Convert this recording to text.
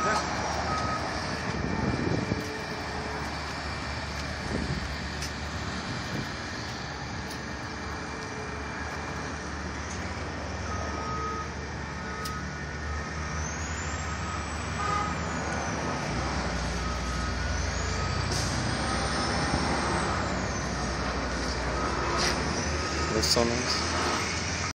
Gracias. Los sonos.